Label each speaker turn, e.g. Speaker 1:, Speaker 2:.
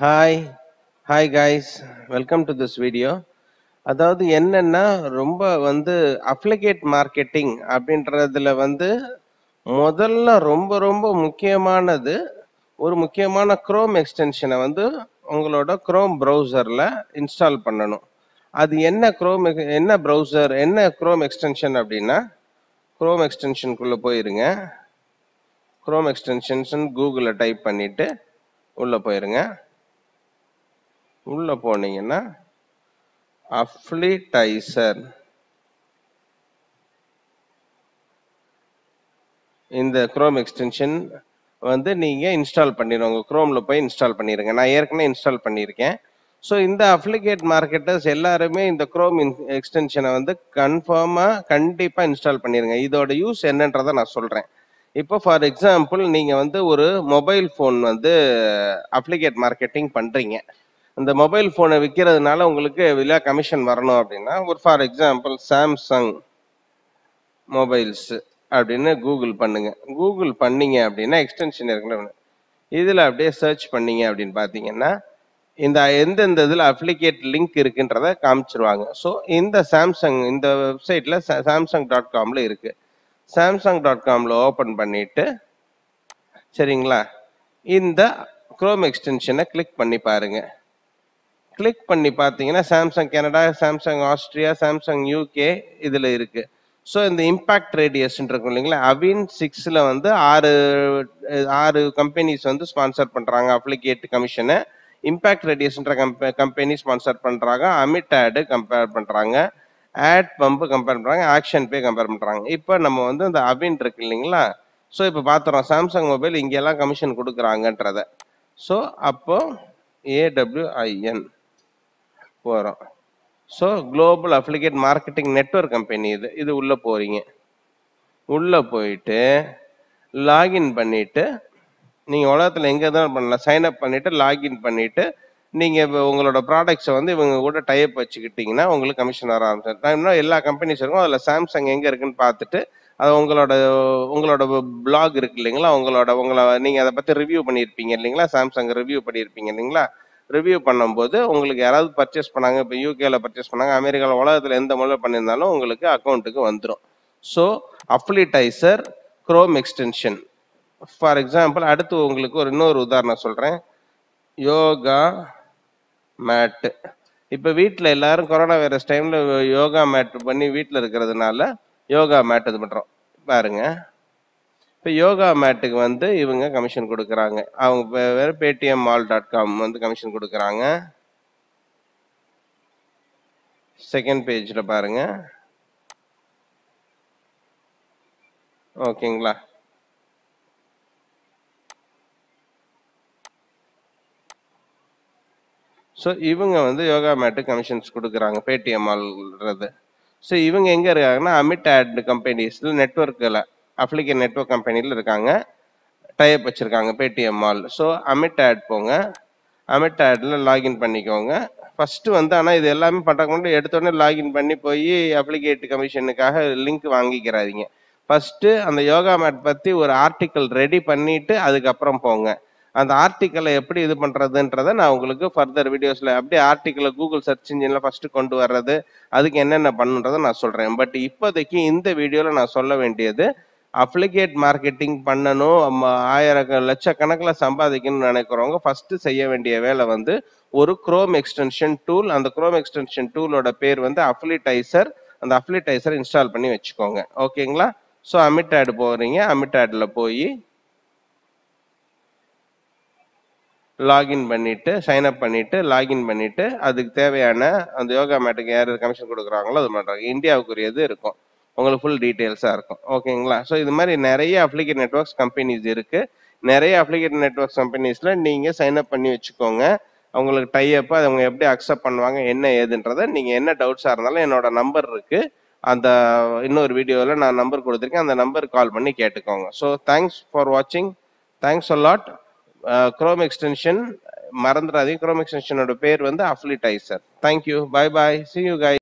Speaker 1: Hi hi guys. Welcome to this video அதாவது என்னன்னா ரொம்ப வந்து அப்ளிகேட் மார்க்கெட்டிங் அப்படின்றதுல வந்து முதல்ல ரொம்ப ரொம்ப முக்கியமானது ஒரு முக்கியமான க்ரோம் எக்ஸ்டென்ஷனை வந்து உங்களோட க்ரோம் ப்ரௌசரில் இன்ஸ்டால் பண்ணணும். அது என்ன க்ரோம் என்ன ப்ரௌசர் என்ன க்ரோம் எக்ஸ்டென்ஷன் அப்படின்னா குரோம் எக்ஸ்டென்ஷனுக்குள்ளே போயிருங்க. க்ரோம் எக்ஸ்டென்ஷன்ஸ்ன்னு கூகுளில் டைப் பண்ணிவிட்டு உள்ளே போயிருங்க. உள்ள போனீங்கன்னா அஃப்ளிடைசர் இந்த குரோம் எக்ஸ்டென்ஷன் வந்து நீங்கள் இன்ஸ்டால் பண்ணிடுங்க குரோமில் போய் இன்ஸ்டால் பண்ணிடுங்க நான் ஏற்கனவே இன்ஸ்டால் பண்ணியிருக்கேன் ஸோ இந்த அப்ளிகேட் மார்க்கெட்டர்ஸ் எல்லாருமே இந்த குரோம் எக்ஸ்டென்ஷனை வந்து கன்ஃபார்மாக கண்டிப்பாக இன்ஸ்டால் பண்ணிடுங்க இதோட யூஸ் என்னன்றதை நான் சொல்கிறேன் இப்போ ஃபார் எக்ஸாம்பிள் நீங்கள் வந்து ஒரு மொபைல் ஃபோன் வந்து அப்ளிகேட் மார்க்கெட்டிங் பண்ணுறீங்க இந்த மொபைல் ஃபோனை விற்கிறதுனால உங்களுக்கு விழா கமிஷன் வரணும் அப்படின்னா ஒரு ஃபார் எக்ஸாம்பிள் சாம்சங் மொபைல்ஸ் அப்படின்னு கூகுள் பண்ணுங்க. கூகுள் பண்ணீங்க அப்படின்னா எக்ஸ்டென்ஷன் இருக்குல்ல இதில் அப்படியே சர்ச் பண்ணீங்க அப்படின்னு பார்த்தீங்கன்னா இந்த எந்தெந்த இதில் அப்ளிகேட் லிங்க் இருக்குன்றத காமிச்சிருவாங்க. ஸோ இந்த சாம்சங் இந்த வெப்சைட்டில் சாம்சங் டாட் காமில் இருக்குது சாம்சங் டாட் காமில் ஓப்பன் பண்ணிவிட்டு சரிங்களா? இந்த குரோம் எக்ஸ்டென்ஷனை கிளிக் பண்ணி பாருங்கள் கிளிக் பண்ணி பார்த்தீங்கன்னா Samsung Canada Samsung Austria Samsung UK இதில் இருக்கு. ஸோ இந்த இம்பாக்ட் ரேடியஸ் இருக்கும் இல்லைங்களா? அவின் சிக்ஸில் வந்து ஆறு ஆறு கம்பெனிஸ் வந்து ஸ்பான்சர் பண்ணுறாங்க அப்ளிகேட் கமிஷனை இம்பாக்ட் ரேடியஸ்ன்ற கம்பெ கம்பெனி ஸ்பான்சர் பண்ணுறாங்க அமிட் ஆடு கம்பேர் பண்ணுறாங்க ஆட் பம்பு கம்பேர் பண்ணுறாங்க ஆக்ஷன் பே கம்பேர் பண்ணுறாங்க இப்போ நம்ம வந்து இந்த அவின் இருக்கு இல்லைங்களா? ஸோ இப்போ பார்த்துறோம் சாம்சங் மொபைல் இங்கெல்லாம் கமிஷன் கொடுக்குறாங்கன்றத. ஸோ அப்போது ஏடபிள்யூஐஎன் போகிறோம் so global affiliate marketing network company இது. இது உள்ளே போகிறீங்க உள்ளே போயிட்டு லாகின் பண்ணிவிட்டு நீங்கள் உலகத்தில் எங்கே தான் பண்ணலாம். சைன் அப் பண்ணிவிட்டு லாகின் பண்ணிவிட்டு நீங்கள் இப்போ உங்களோட ப்ராடக்ட்ஸை வந்து இவங்க கூட டைப் வச்சுக்கிட்டிங்கன்னா உங்களுக்கு கமிஷன் வர ஆரம்பிச்சு இன்னும் எல்லா கம்பெனிஸ் இருக்கும் அதில் சாம்சங் எங்கே இருக்குன்னு பார்த்துட்டு அது உங்களோட உங்களோட பிளாக் இருக்கு இல்லைங்களா? உங்களோட உங்களை நீங்கள் அதை பற்றி ரிவ்யூ பண்ணியிருப்பீங்க இல்லைங்களா? சாம்சங் ரிவ்யூ பண்ணியிருப்பீங்க இல்லைங்களா? ரிவ்யூ பண்ணும்போது உங்களுக்கு யாராவது பர்ச்சேஸ் பண்ணாங்க இப்போ யூகேல பர்ச்சேஸ் பண்ணாங்க அமெரிக்காவில் உலகத்தில் எந்த மொழியில் பண்ணியிருந்தாலும் உங்களுக்கு அக்கௌண்ட்டுக்கு வந்துடும் ஸோ அப்ளிடைசர் குரோம் எக்ஸ்டென்ஷன் ஃபார் எக்ஸாம்பிள் அடுத்து உங்களுக்கு ஒரு இன்னொரு உதாரணம் சொல்கிறேன் யோகா மேட்டு இப்போ வீட்டில் எல்லாரும் கொரோனா வைரஸ் டைமில் யோகா மேட் பண்ணி வீட்டில் இருக்கிறதுனால யோகா மேட் இது பண்ணுறோம் பாருங்கள் இப்போ யோகா மேட்டுக்கு வந்து இவங்க கமிஷன் கொடுக்குறாங்க. அவங்க வேறு பேடிஎம் மால் டாட் காம் வந்து கமிஷன் கொடுக்குறாங்க. செகண்ட் பேஜில் பாருங்க. ஓகேங்களா ஸோ இவங்க வந்து யோகா மேட்டு கமிஷன்ஸ் கொடுக்குறாங்க பேடிஎம் மால்ன்றது ஸோ இவங்க எங்கே இருக்காங்கன்னா அமிட் ஆட் கம்பெனிஸில் நெட்ஒர்க்கில் அப்ளிகேட் நெட்ஒர்க் கம்பெனியில் இருக்காங்க. டைப் வச்சுருக்காங்க Paytm mall so Admitad போங்க. அமிட் ஆடில் லாகின் பண்ணிக்கோங்க. ஃபஸ்ட்டு வந்து ஆனால் இது எல்லாமே பண்ணுறதுக்கு முன்னாடி எடுத்தோடனே லாகின் பண்ணி போய் அப்ளிகேட் கமிஷனுக்காக லிங்க் வாங்கிக்கிறாதீங்க. ஃபஸ்ட்டு அந்த யோகா மேட் பற்றி ஒரு ஆர்டிக்கல் ரெடி பண்ணிவிட்டு அதுக்கப்புறம் போங்க. அந்த ஆர்டிக்கலை எப்படி இது பண்ணுறதுன்றத நான் உங்களுக்கு ஃபர்தர் வீடியோஸில் அப்படியே ஆர்டிக்கலை கூகுள் சர்ச் இன்ஜினில் ஃபஸ்ட்டு கொண்டு வர்றது அதுக்கு என்னென்ன பண்ணுன்றதை நான் சொல்கிறேன் பட் இப்போதைக்கு இந்த வீடியோவில் நான் சொல்ல வேண்டியது அப்ளிகேட் மார்க்கெட்டிங் பண்ணணும். நம்ம ஆயிரம் லட்சக்கணக்கில் சம்பாதிக்கணும்னு நினைக்கிறவங்க ஃபஸ்ட்டு செய்ய வேண்டிய வேலை வந்து ஒரு குரோம் எக்ஸ்டென்ஷன் டூல் அந்த குரோம் எக்ஸ்டென்ஷன் டூலோட பேர் வந்து அப்ளிடைசர் அந்த அப்ளிடைசர் இன்ஸ்டால் பண்ணி வச்சுக்கோங்க. ஓகேங்களா ஸோ அமிட் ஆட் போகிறீங்க அமிட் ஆடில் போய் லாகின் பண்ணிவிட்டு சைன் அப் லாகின் பண்ணிவிட்டு அதுக்கு தேவையான அந்த யோகா மேட்டுக்கு யார் கமிஷன் கொடுக்குறாங்களோ அது பண்ணுறாங்க. இந்தியாவுக்குரியது இருக்கும். உங்களுக்கு ஃபுல் டீட்டெயில்ஸாக இருக்கும். ஓகேங்களா ஸோ இது மாதிரி நிறைய அப்ளிகேட் நெட்ஒர்க்ஸ் கம்பெனிஸ் இருக்குது நிறைய அப்ளிகேட் நெட்ஒர்க்ஸ் கம்பெனிஸில் நீங்கள் சைன் அப் பண்ணி வச்சுக்கோங்க. அவங்களுக்கு டைப் அதை அவங்க எப்படி அக்செப்ட் பண்ணுவாங்க என்ன ஏதுன்றதை நீங்கள் என்ன டவுட்ஸாக இருந்தாலும் என்னோட நம்பர் இருக்குது அந்த இன்னொரு வீடியோவில் நான் நம்பர் கொடுத்துருக்கேன். அந்த நம்பர் கால் பண்ணி கேட்டுக்கோங்க. ஸோ தேங்க்ஸ் ஃபார் வாட்சிங் thanks a lot Chrome extension மறந்துடாதீங்க. குரோம் எக்ஸ்டென்ஷனோட பேர் வந்து அஃப்லிடைசர் thank you bye bye see you guys